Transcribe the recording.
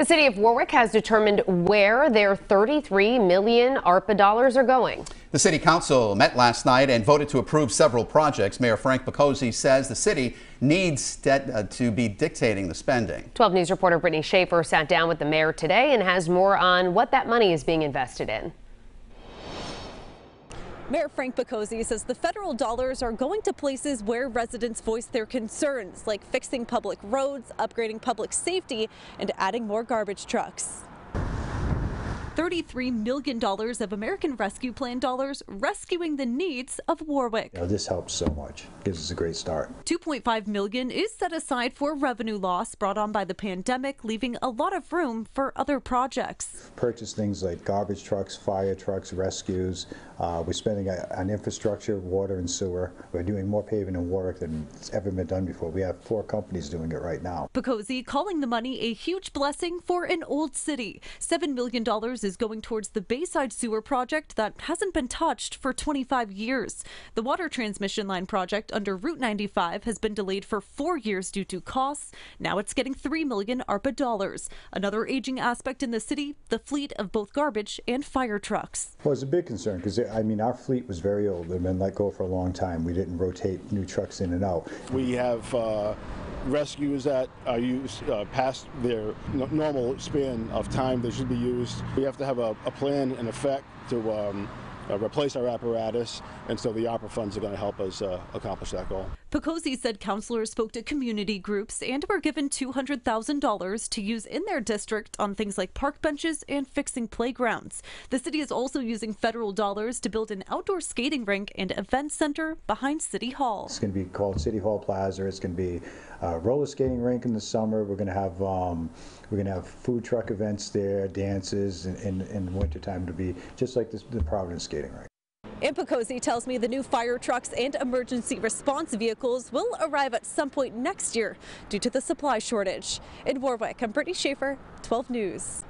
The city of Warwick has determined where their 33 million ARPA dollars are going. The city council met last night and voted to approve several projects. Mayor Frank Picozzi says the city needs uh, to be dictating the spending. 12 News reporter Brittany Schaefer sat down with the mayor today and has more on what that money is being invested in. Mayor Frank Picozzi says the federal dollars are going to places where residents voice their concerns, like fixing public roads, upgrading public safety, and adding more garbage trucks. $33 million of American Rescue Plan dollars rescuing the needs of Warwick. You know, this helps so much, gives us a great start. 2.5 million is set aside for revenue loss brought on by the pandemic, leaving a lot of room for other projects. Purchase things like garbage trucks, fire trucks, rescues. Uh, we're spending on infrastructure, water and sewer. We're doing more paving in Warwick than it's ever been done before. We have four companies doing it right now. Picozzi calling the money a huge blessing for an old city. $7 million is is going towards the Bayside Sewer project that hasn't been touched for 25 years. The water transmission line project under Route 95 has been delayed for four years due to costs. Now it's getting 3 million ARPA dollars. Another aging aspect in the city, the fleet of both garbage and fire trucks. Well, it's a big concern because, I mean, our fleet was very old. They've been let go for a long time. We didn't rotate new trucks in and out. We have uh, rescues that are used uh, past their normal span of time they should be used. We have to have a, a plan in effect to um, uh, replace our apparatus, and so the ARPA funds are going to help us uh, accomplish that goal. Picozzi said councilors spoke to community groups and were given $200,000 to use in their district on things like park benches and fixing playgrounds. The city is also using federal dollars to build an outdoor skating rink and event center behind City Hall. It's going to be called City Hall Plaza. It's going to be a roller skating rink in the summer. We're going to have um, we're going to have food truck events there, dances, in, in, in wintertime to be just like this, the Providence skating rink. And Picozzi tells me the new fire trucks and emergency response vehicles will arrive at some point next year due to the supply shortage. In Warwick, I'm Brittany Schaefer, 12 News.